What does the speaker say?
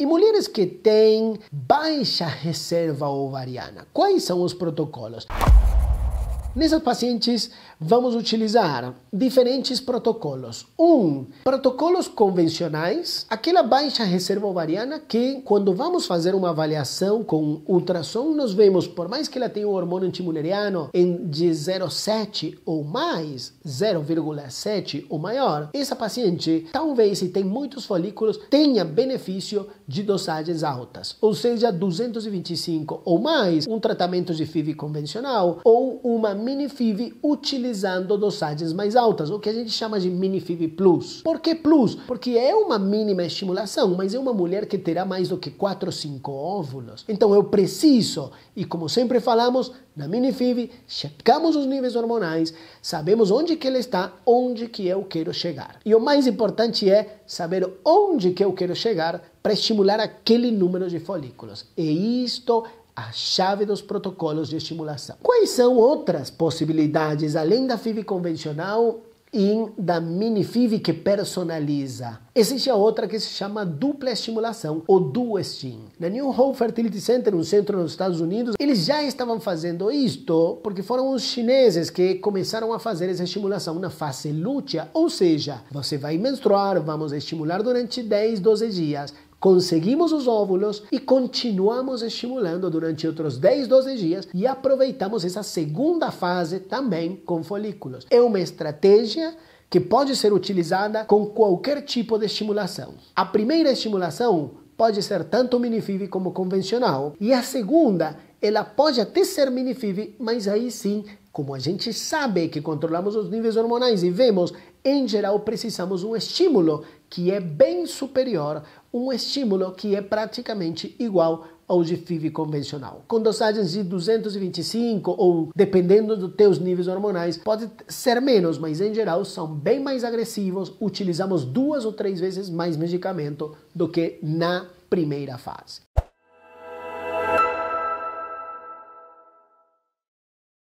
E mulheres que têm baixa reserva ovariana, quais são os protocolos? Nessas pacientes, vamos utilizar diferentes protocolos. Um, protocolos convencionais, aquela baixa reserva ovariana que, quando vamos fazer uma avaliação com ultrassom, nós vemos, por mais que ela tenha um hormônio antimuleriano em de 0,7 ou mais, 0,7 ou maior, essa paciente, talvez, se tem muitos folículos, tenha benefício de dosagens altas, ou seja, 225 ou mais, um tratamento de FIV convencional ou uma mini FIV utilizando dosagens mais altas, o que a gente chama de mini FIV Plus. Por que Plus? Porque é uma mínima estimulação, mas é uma mulher que terá mais do que 4 ou 5 óvulos. Então eu preciso, e como sempre falamos, na mini FIV, checamos os níveis hormonais, sabemos onde que ele está, onde que eu quero chegar. E o mais importante é saber onde que eu quero chegar para estimular aquele número de folículos. E isto a chave dos protocolos de estimulação. Quais são outras possibilidades, além da FIV convencional e da mini FIV que personaliza? Existe a outra que se chama dupla estimulação, ou duo-stim. Na New Hope Fertility Center, um centro nos Estados Unidos, eles já estavam fazendo isto porque foram os chineses que começaram a fazer essa estimulação na fase lútea, ou seja, você vai menstruar, vamos estimular durante 10, 12 dias, conseguimos os óvulos e continuamos estimulando durante outros 10, 12 dias e aproveitamos essa segunda fase também com folículos. É uma estratégia que pode ser utilizada com qualquer tipo de estimulação. A primeira estimulação pode ser tanto minifiv como convencional e a segunda ela pode até ser minifiv, mas aí sim como a gente sabe que controlamos os níveis hormonais e vemos, em geral precisamos um estímulo que é bem superior, um estímulo que é praticamente igual ao de FIV convencional. Com dosagens de 225 ou, dependendo dos teus níveis hormonais, pode ser menos, mas em geral são bem mais agressivos, utilizamos duas ou três vezes mais medicamento do que na primeira fase.